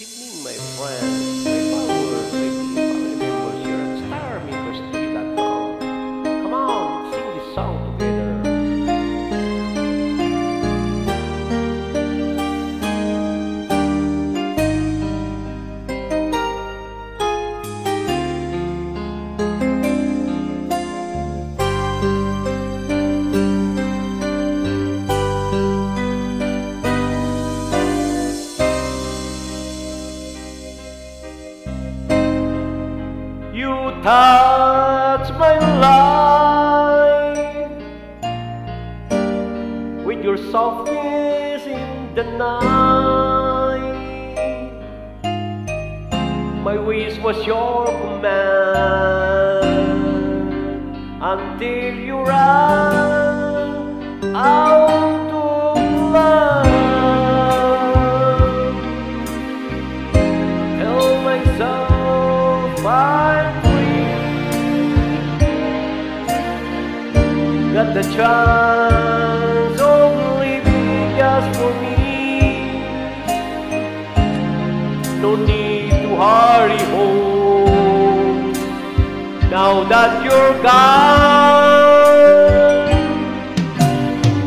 evening, my friends. Touch my life with your softness in the night. My wish was your command until you ran out of love. Tell myself I'm Got the chance of be just for me. No need to hurry home. Now that you're gone,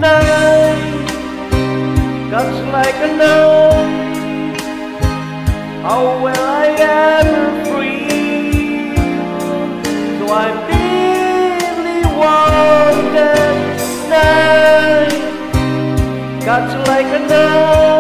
night cuts like a knife. Cuts like a knife.